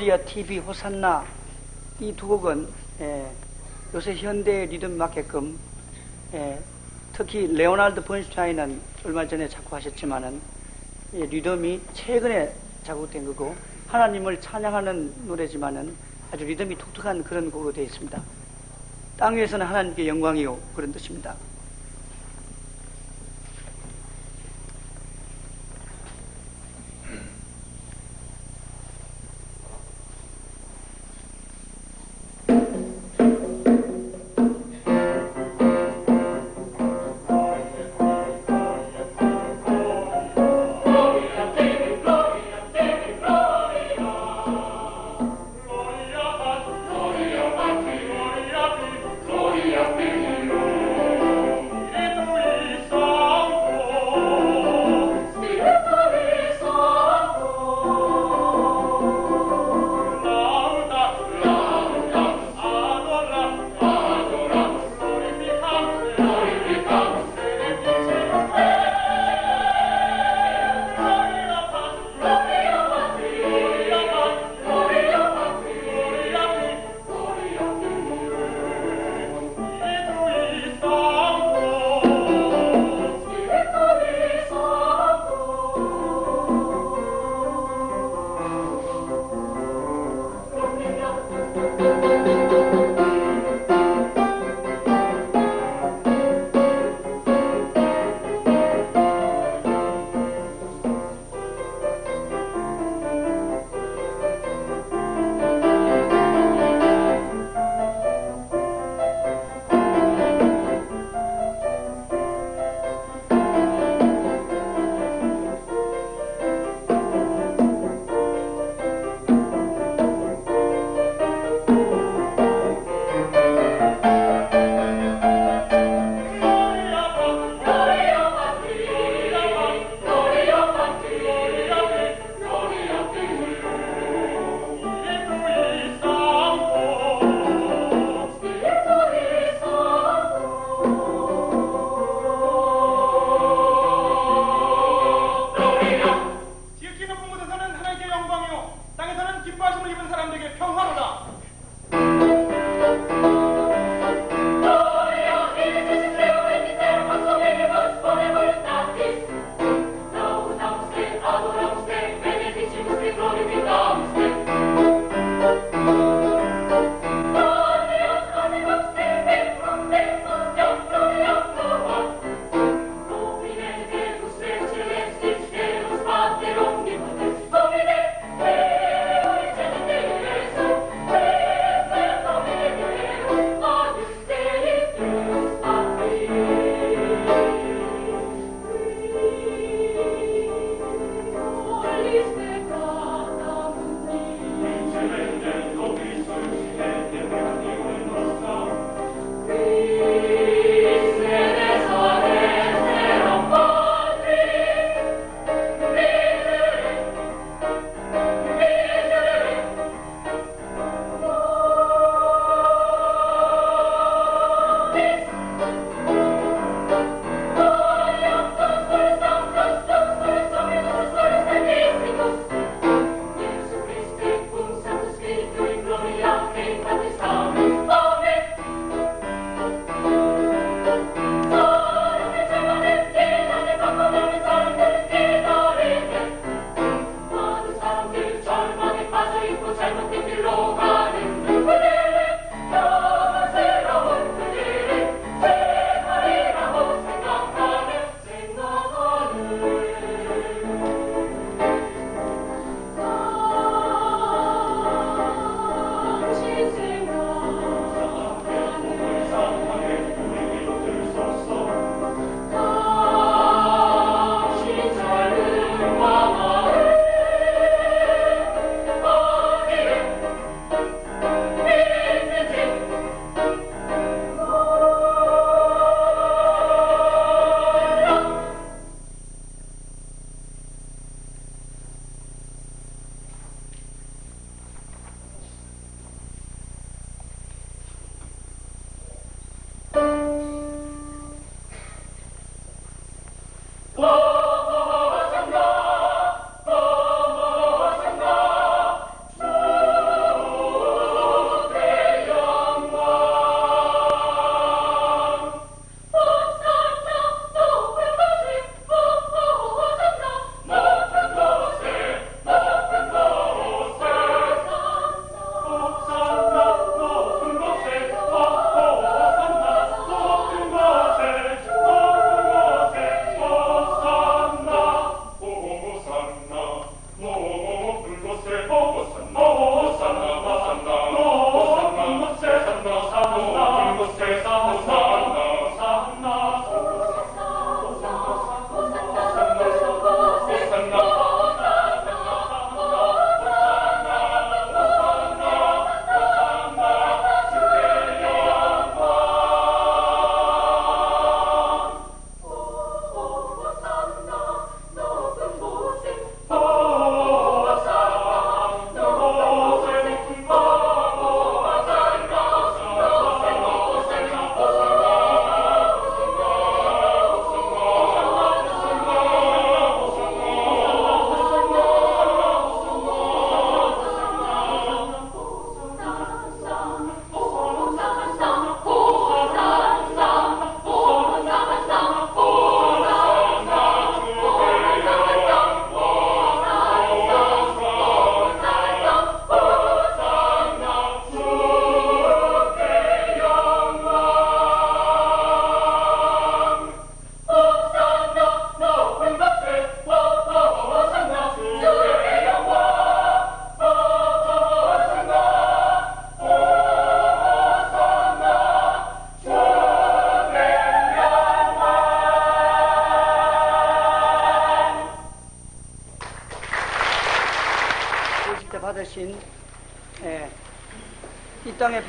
Gloria tibi 호산나 이 두 곡은 예, 요새 현대 리듬 맞게끔 예, 특히 레오날드 번슈타인은 얼마 전에 작곡하셨지만은 예, 리듬이 최근에 작곡된 거고 하나님을 찬양하는 노래지만은 아주 리듬이 독특한 그런 곡으로 되어 있습니다. 땅 위에서는 하나님께 영광이요 그런 뜻입니다.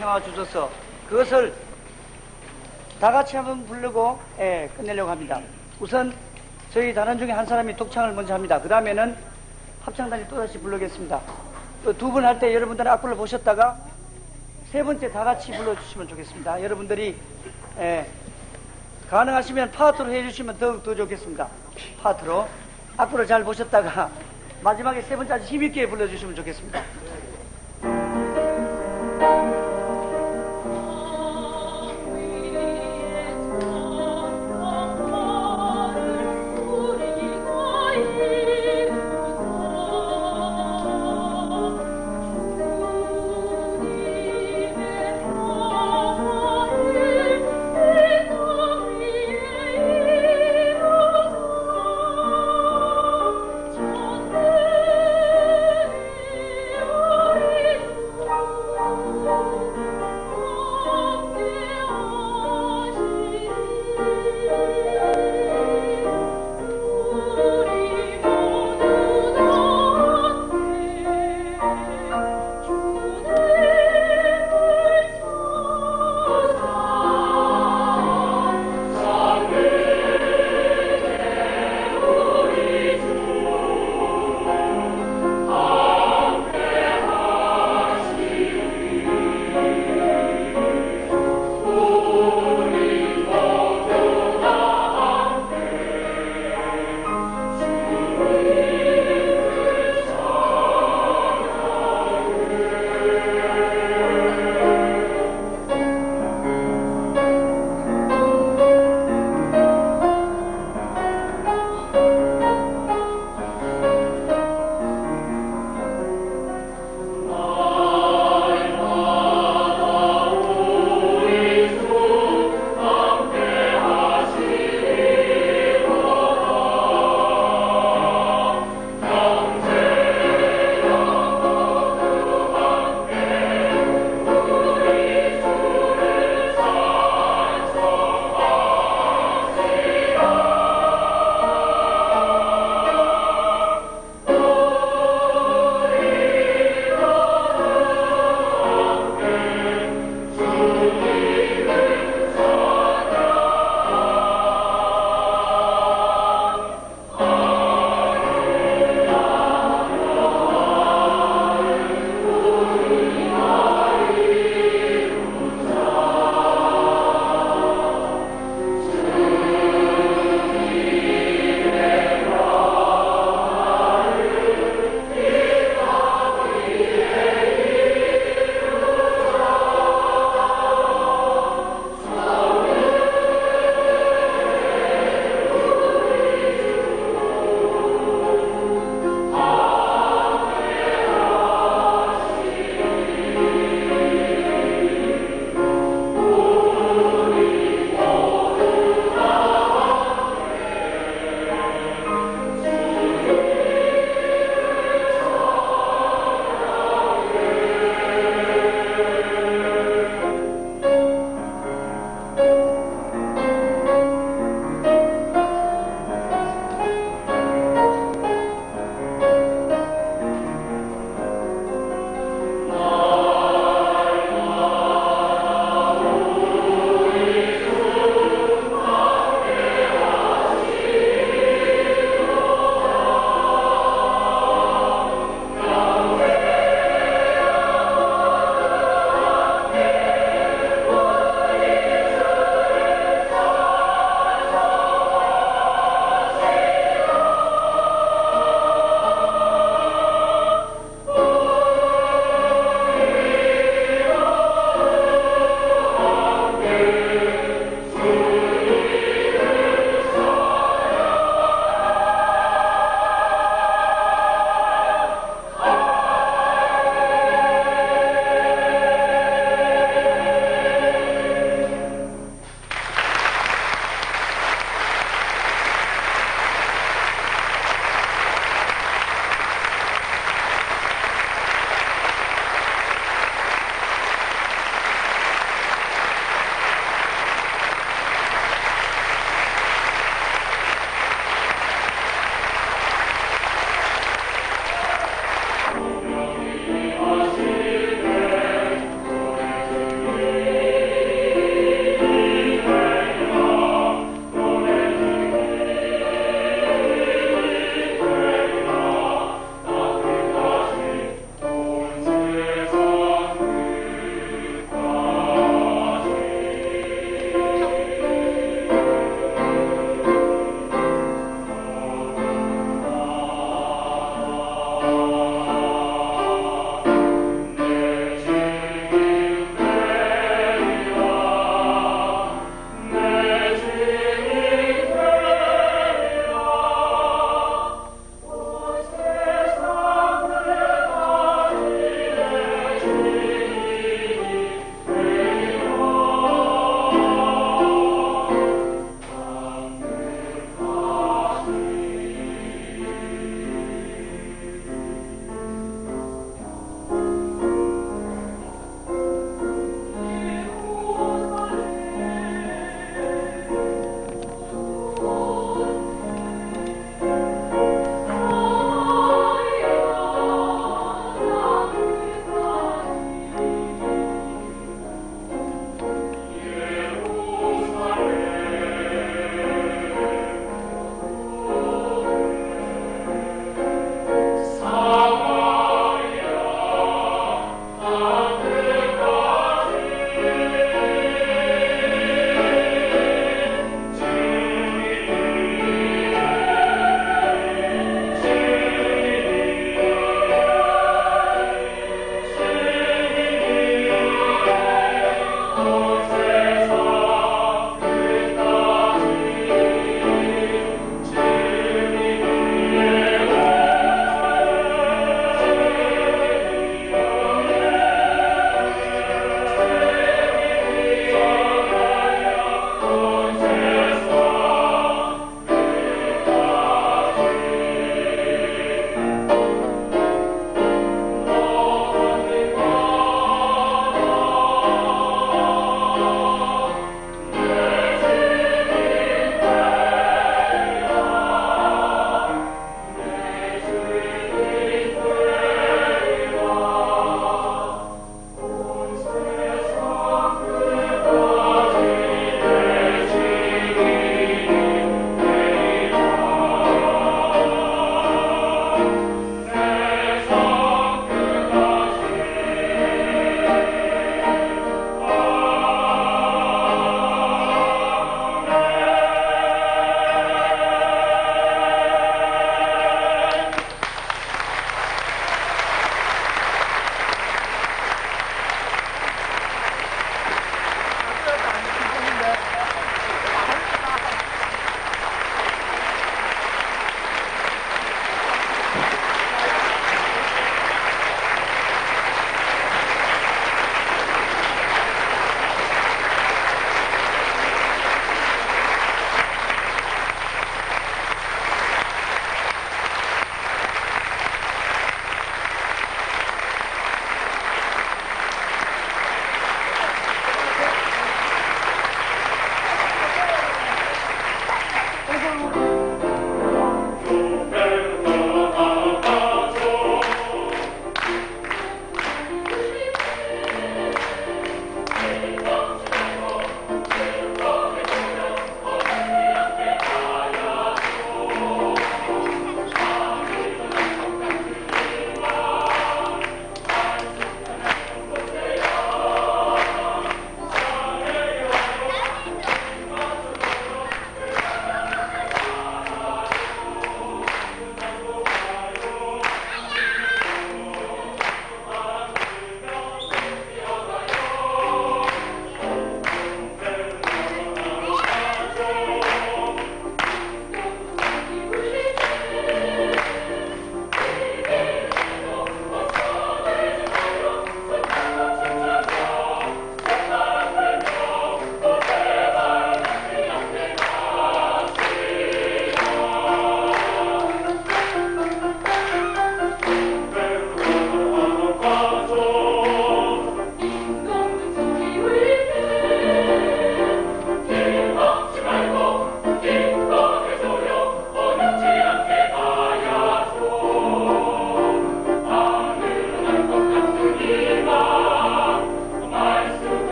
평화 주소서 그것을 다 같이 한번 부르고 예, 끝내려고 합니다. 우선 저희 단원 중에 한 사람이 독창을 먼저 합니다. 그 다음에는 합창단이 또다시 부르겠습니다. 두 분 할 때 여러분들은 악보를 보셨다가 세 번째 다 같이 불러주시면 좋겠습니다. 여러분들이 예, 가능하시면 파트로 해주시면 더욱 더 좋겠습니다. 파트로 악보를 잘 보셨다가 마지막에 세 번째 아주 힘있게 불러주시면 좋겠습니다.